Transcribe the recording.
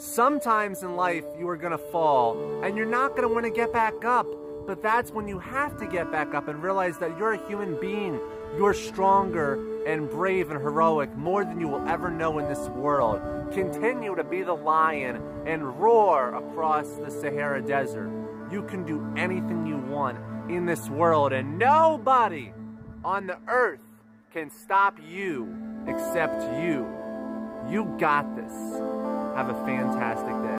Sometimes in life you are going to fall and you're not going to want to get back up. But that's when you have to get back up and realize that you're a human being. You're stronger and brave and heroic more than you will ever know in this world. Continue to be the lion and roar across the Sahara Desert. You can do anything you want in this world and nobody on the earth can stop you except you. You got this. Have a fantastic.